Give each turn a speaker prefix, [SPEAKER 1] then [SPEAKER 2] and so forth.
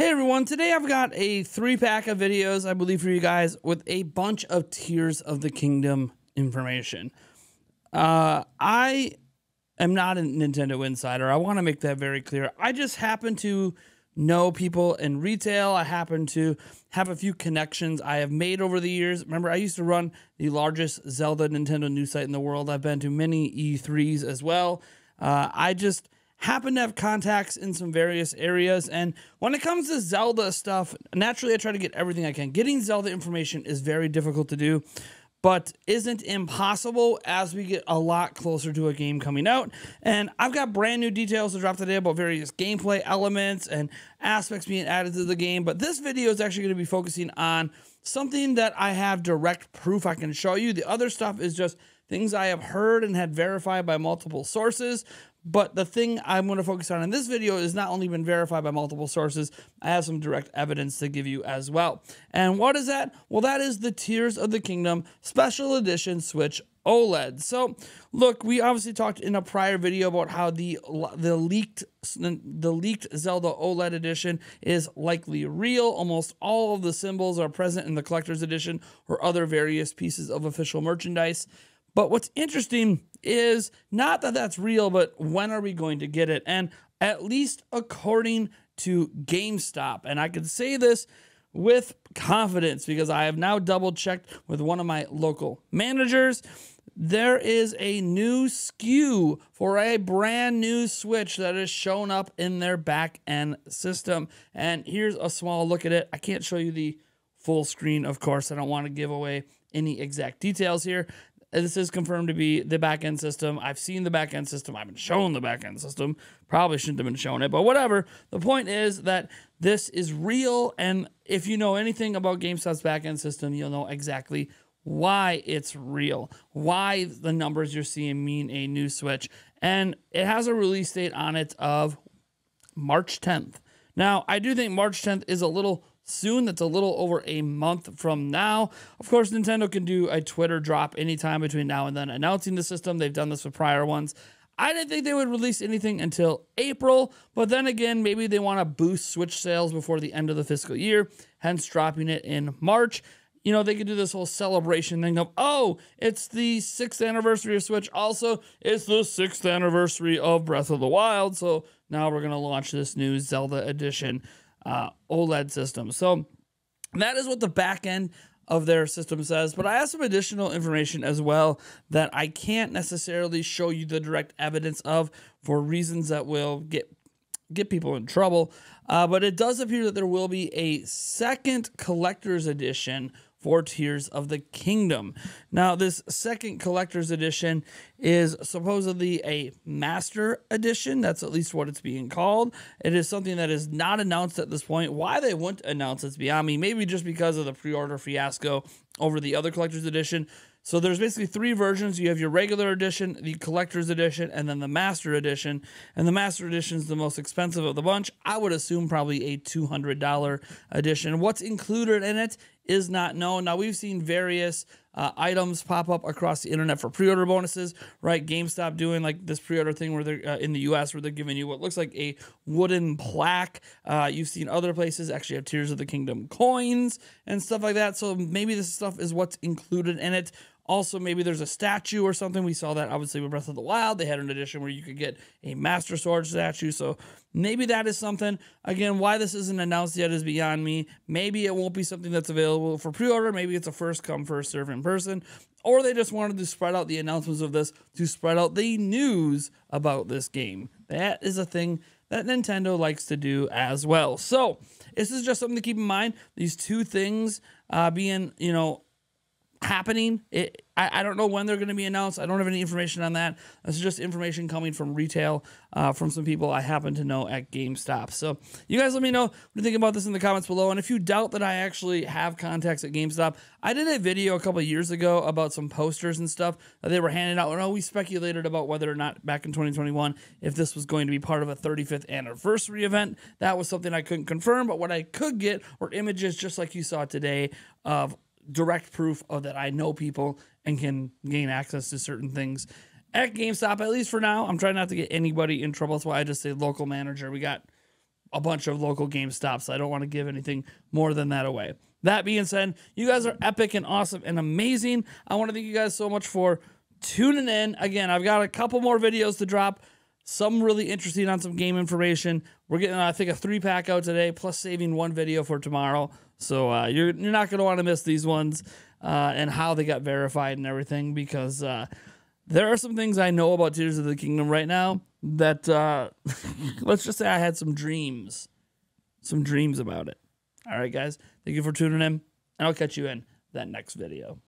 [SPEAKER 1] Hey everyone, today I've got a three pack of videos, I believe, for you guys with a bunch of Tears of the Kingdom information. Uh, I am not a Nintendo insider. I want to make that very clear. I just happen to know people in retail. I happen to have a few connections I have made over the years. Remember, I used to run the largest Zelda Nintendo news site in the world. I've been to many E3s as well. Uh, I just happen to have contacts in some various areas. And when it comes to Zelda stuff, naturally I try to get everything I can. Getting Zelda information is very difficult to do, but isn't impossible as we get a lot closer to a game coming out. And I've got brand new details to drop today about various gameplay elements and aspects being added to the game. But this video is actually going to be focusing on something that I have direct proof I can show you. The other stuff is just things I have heard and had verified by multiple sources. But the thing I'm going to focus on in this video is not only been verified by multiple sources, I have some direct evidence to give you as well. And what is that? Well, that is the Tears of the Kingdom Special Edition Switch OLED. So, look, we obviously talked in a prior video about how the the leaked the leaked Zelda OLED edition is likely real. Almost all of the symbols are present in the collector's edition or other various pieces of official merchandise. But what's interesting is not that that's real, but when are we going to get it? And at least according to GameStop, and I can say this with confidence because I have now double checked with one of my local managers. There is a new SKU for a brand new Switch that has shown up in their back end system. And here's a small look at it. I can't show you the full screen, of course. I don't want to give away any exact details here this is confirmed to be the backend system. I've seen the backend system. I've been shown the backend system. Probably shouldn't have been shown it, but whatever. The point is that this is real, and if you know anything about GameStop's backend system, you'll know exactly why it's real, why the numbers you're seeing mean a new Switch, and it has a release date on it of March 10th. Now, I do think March 10th is a little soon. That's a little over a month from now. Of course, Nintendo can do a Twitter drop anytime between now and then announcing the system. They've done this with prior ones. I didn't think they would release anything until April, but then again, maybe they want to boost Switch sales before the end of the fiscal year, hence dropping it in March. You know, they could do this whole celebration thing of, oh, it's the sixth anniversary of Switch. Also, it's the sixth anniversary of Breath of the Wild. So now we're going to launch this new Zelda edition uh, OLED system. So that is what the back end of their system says. But I have some additional information as well that I can't necessarily show you the direct evidence of for reasons that will get get people in trouble. Uh, but it does appear that there will be a second collector's edition for Tears of the Kingdom. Now, this second collector's edition is supposedly a master edition. That's at least what it's being called. It is something that is not announced at this point. Why they wouldn't announce it's beyond me. Maybe just because of the pre order fiasco over the other collector's edition. So there's basically three versions. You have your regular edition, the collector's edition, and then the master edition. And the master edition is the most expensive of the bunch. I would assume probably a $200 edition. What's included in it is not known. Now, we've seen various uh, items pop up across the internet for pre-order bonuses, right? GameStop doing like this pre-order thing where they're uh, in the U.S. where they're giving you what looks like a wooden plaque. Uh, you've seen other places actually have Tears of the Kingdom coins and stuff like that. So maybe this stuff is what's included in it. Also, maybe there's a statue or something. We saw that obviously with Breath of the Wild. They had an edition where you could get a Master Sword statue. So maybe that is something. Again, why this isn't announced yet is beyond me. Maybe it won't be something that's available for pre order. Maybe it's a first come, first serve in person. Or they just wanted to spread out the announcements of this to spread out the news about this game. That is a thing that Nintendo likes to do as well. So, this is just something to keep in mind. These two things uh, being, you know, happening. It, I, I don't know when they're going to be announced. I don't have any information on that. This is just information coming from retail uh, from some people I happen to know at GameStop. So you guys let me know what you think about this in the comments below. And if you doubt that I actually have contacts at GameStop, I did a video a couple years ago about some posters and stuff that they were handing out. And oh, we speculated about whether or not back in 2021 if this was going to be part of a 35th anniversary event. That was something I couldn't confirm, but what I could get were images just like you saw today of direct proof of that I know people and can gain access to certain things at GameStop, at least for now. I'm trying not to get anybody in trouble. That's why I just say local manager. We got a bunch of local GameStops. I don't want to give anything more than that away. That being said, you guys are epic and awesome and amazing. I want to thank you guys so much for tuning in. Again, I've got a couple more videos to drop. Some really interesting on some game information. We're getting, I think, a three pack out today, plus saving one video for tomorrow. So uh, you're you're not gonna want to miss these ones uh, and how they got verified and everything because uh, there are some things I know about Tears of the Kingdom right now that uh, let's just say I had some dreams, some dreams about it. All right, guys, thank you for tuning in, and I'll catch you in that next video.